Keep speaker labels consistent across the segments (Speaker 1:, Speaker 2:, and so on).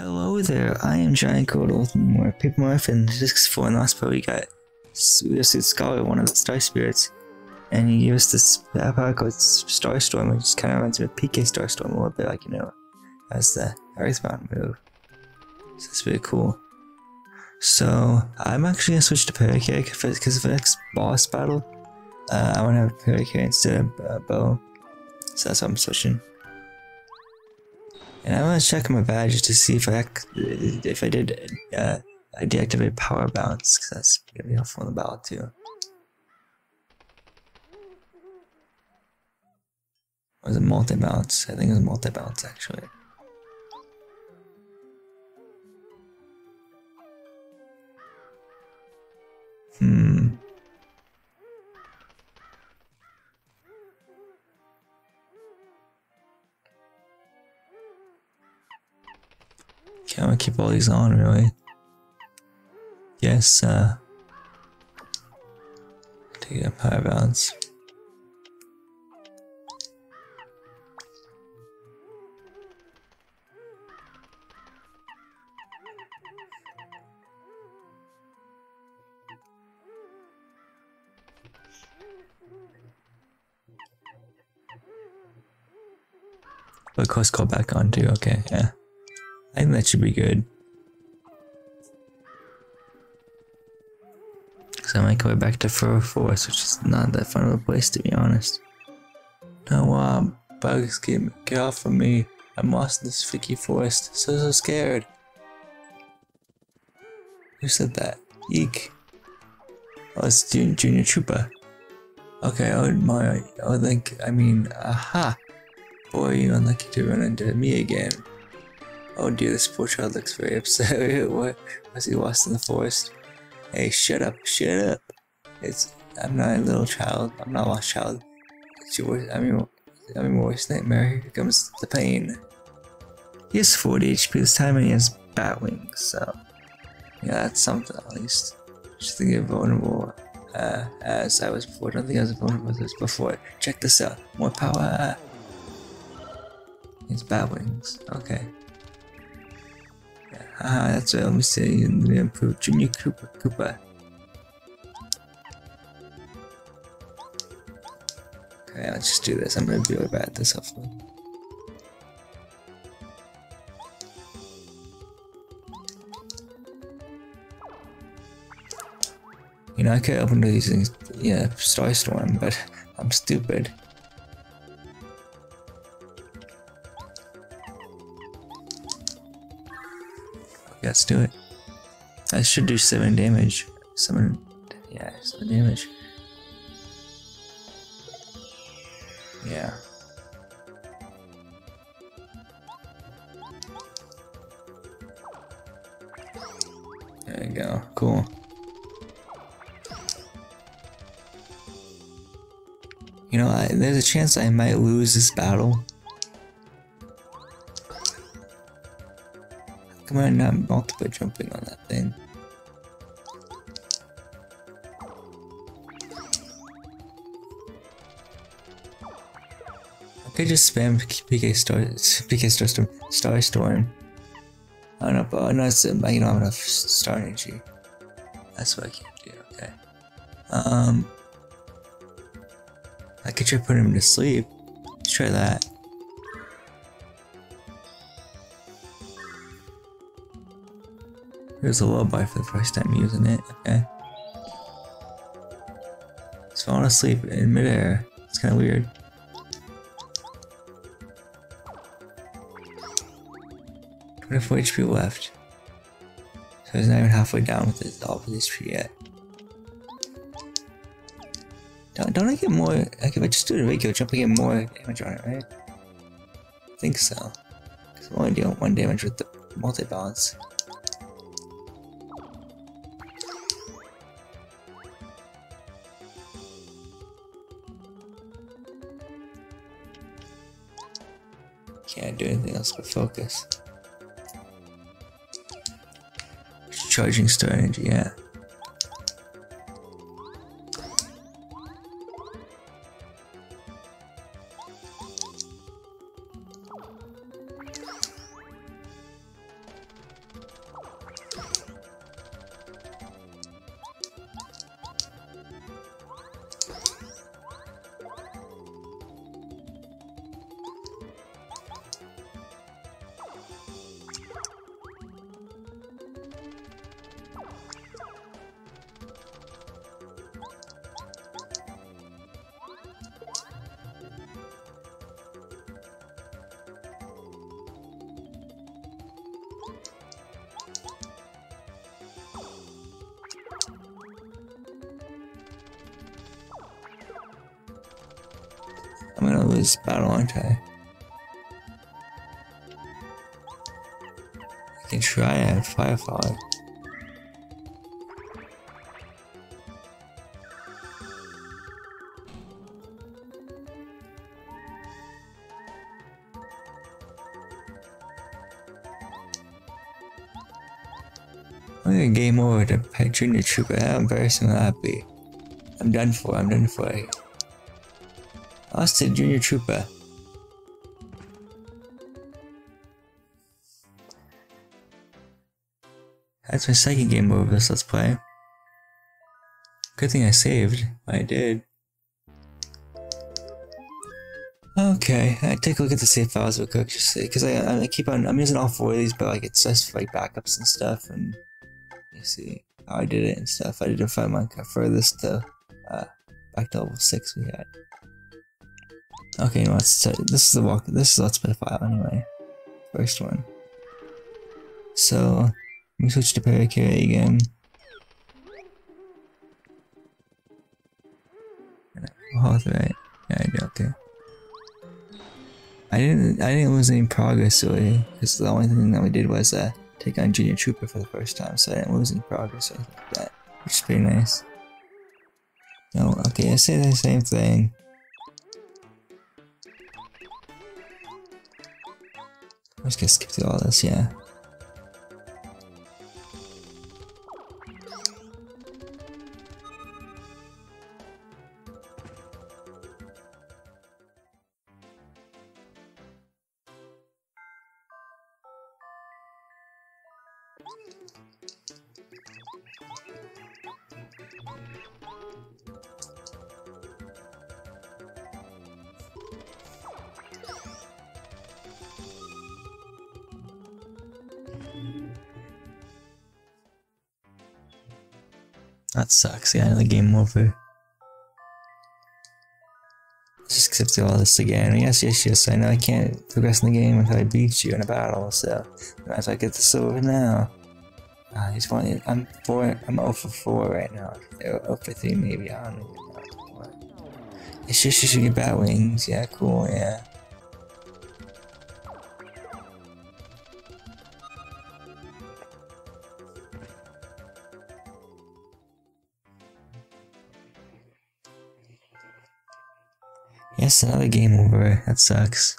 Speaker 1: Hello there, I am Giant Grotle with more Paper. Disc 4 in the last part we got received Skolar, one of the Star Spirits, and he gave us this power called Starstorm, which kind of reminds me of PK Starstorm a little bit, like, you know, as the Earthbound move. So it's pretty cool. So, I'm actually gonna switch to Parakarry because for the next boss battle, uh, I wanna have Parakarry instead of uh, Bow. So that's why I'm switching. And I want to check my badges to see if I if I did uh, I deactivate power bounce because that's gonna be helpful in the battle too. Was it multi bounce? I think it was multi bounce actually. Can't keep all these on really. Yes, uh take a power bounce. But call back on too, okay, yeah. I think that should be good. So I might go back to Forever Forest, which is not that fun of a place to be honest. No, um, bugs, get, get off from me. I'm lost in this sticky forest. So, so scared. Who said that? Eek. Oh, it's Junior, Junior Troopa. Okay, oh my, oh think, I mean, aha. Boy, you unlucky to run into me again. Oh dear, this poor child looks very upset. what was he lost in the forest? Hey, shut up, shut up. It's I'm not a little child. I'm not a lost child. It's your I mean I mean worst nightmare. Here comes the pain. He has 40 HP this time and he has bat wings, so yeah, that's something at least. Just to get vulnerable uh, as I was before. I don't think I was vulnerable as before. Check this out. More power. It's bat wings. Okay. Ah, that's what I'm saying. We improved Junior Cooper. Cooper. Okay, let's just do this. I'm gonna be really bad at this, hopefully. You know, I could open these things, yeah, Starstorm, but I'm stupid. Let's do it. I should do 7 damage. 7, yeah, 7 damage. Yeah. There you go, cool. You know, I, there's a chance I might lose this battle Come on, not multiple jumping on that thing. I could just spam PK Star PK Star Storm Star Storm. I don't know, but I know it's, you don't have enough star energy. That's what I can't do. Okay. Um, I could try putting him to sleep. Let's try that. Here's a lullaby for the first time using it, okay. It's falling asleep in midair. It's kind of weird. Twenty-four HP left. So he's not even halfway down with his all of his HP yet. Don't, don't I get more, like if I just do the regular jump, I get more damage on it, right? I think so. Because I'm only dealing one damage with the multi-bounce. Can't do anything else but focus. Charging star energy, yeah. This battle, aren't I? Can try at Firefly. I'm gonna game over to Pet Junior Troopa. I'm very happy. I'm done for. I'm done for. To Junior Troopa. That's my second game over this Let's Play. Good thing I saved. I did. Okay, I take a look at the save files real quick, just because I, I keep on, I'm using all four of these, but like it's just for like backups and stuff, and you see how I did it and stuff. I didn't find my furthest to uh, back to level six we had. Okay, let's this is the walk. This is let's play file anyway. First one. So let me switch to Parakarry again. Health, right? Yeah, I do. Okay. I didn't. I didn't lose any progress really, because the only thing that we did was uh, take on Junior Troopa for the first time, so I didn't lose any progress or anything like that, which is pretty nice. No, okay, I say the same thing. I'm just gonna skip through all this, yeah. That sucks, yeah, the game over. Just accept all this again. Yes, yes, yes, I know I can't progress in the game until I beat you in a battle, so might as well get this over now. Uh, he's one, I'm four, I'm 0 for 4 right now. 0 for 3 maybe, I don't know. It's just you should get bat wings, yeah, cool, yeah. Yes, another game over. That sucks.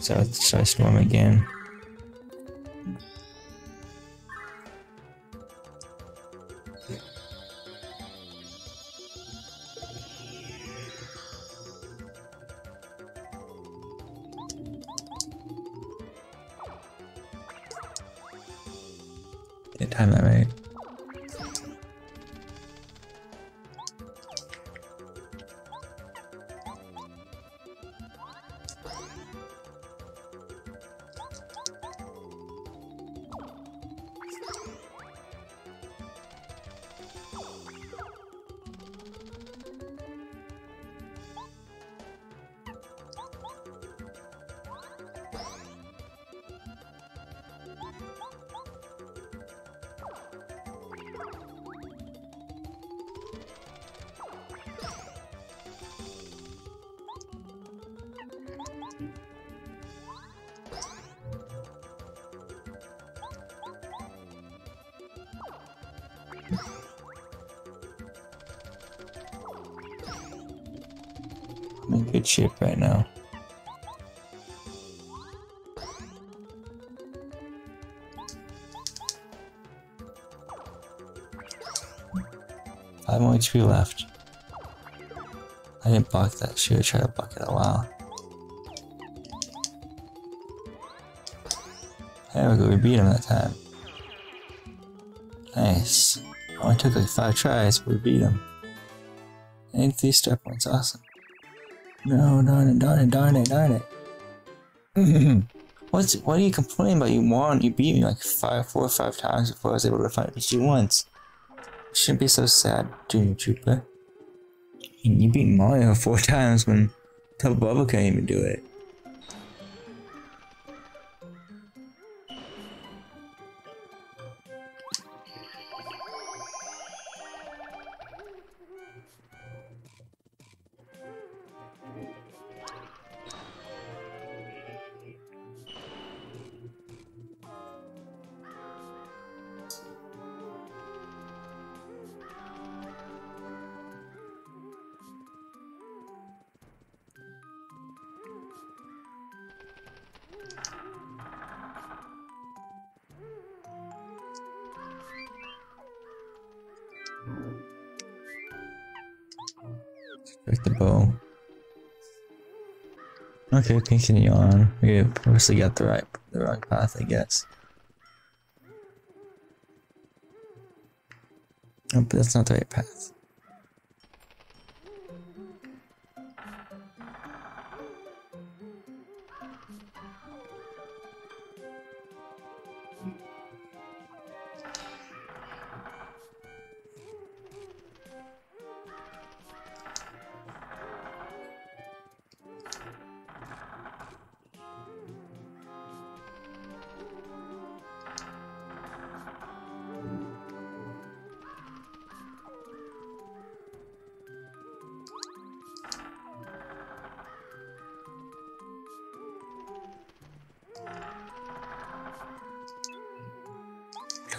Speaker 1: So let's try Storm again. I'm in good shape right now. Five more HP left. I didn't block that. Should have tried to block it a while. There we go, we beat him that time. Nice. Only took like five tries, but we beat him. And these step points, awesome. No, darn it, darn it, darn it, darn it. What's what are you complaining about? You won, you beat me like five, four or five times before I was able to fight you once. You shouldn't be so sad, Junior Troopa. You beat Mario four times when Tubba Blubba can't even do it. Break the bow. Okay, continue on. We obviously got the right, the wrong path, I guess. Oh, but that's not the right path.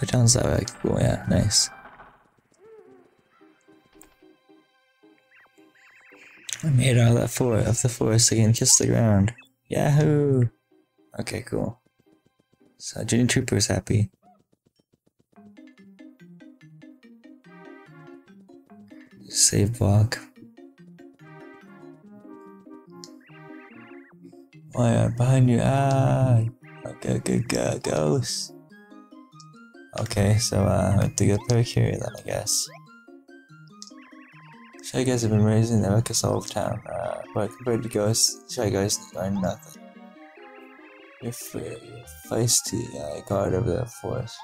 Speaker 1: Go down that way. Yeah, nice. I made all that for of the forest again, kiss the ground. Yahoo! Okay, cool. So Junior Troopa's happy. Save block. Oh yeah, behind you. Ah! Okay, good, good, ghost. Okay, so uh, I have to back here then, I guess. Shy guys have been raising the ruckus all over town, uh, but compared to ghosts, shy guys are nothing. You're, you're feisty uh, guard of the forest.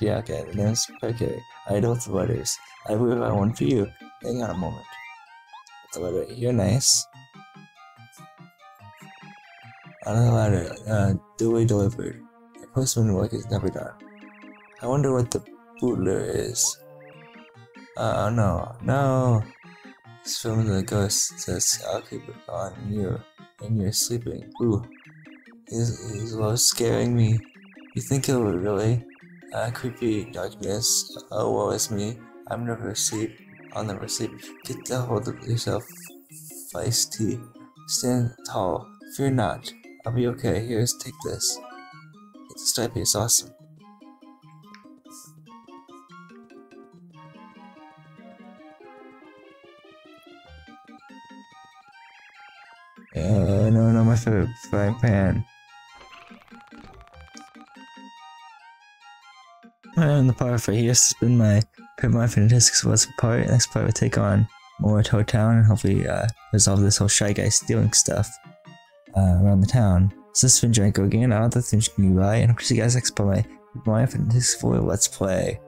Speaker 1: Yeah, okay, the name's Perky. Idol of the Butters. I believe I one for you. Hang on a moment. The letter, you're nice. On the ladder, uh, duly delivered. Your postman work is never done. I wonder what the Bootler is. Uh, no, no. This film the ghost keep it on you and you're sleeping. Ooh. He's, he's low scaring me. You think it would really? Uh, creepy darkness. Oh, woe is me. I'm never asleep. I'll never sleep. Get the hold of yourself, feisty. Stand tall. Fear not. I'll be okay. Here's, take this. It's a stripe. It's awesome. Pan. And the part for here has been my Pit My Fantastic was part. Next part we take on more Toad Town and hopefully uh, resolve this whole Shy Guy stealing stuff uh, around the town. So this has been again, I don't think you buy, and I'll see you guys next part my Pit My Fantastic 4 Let's Play.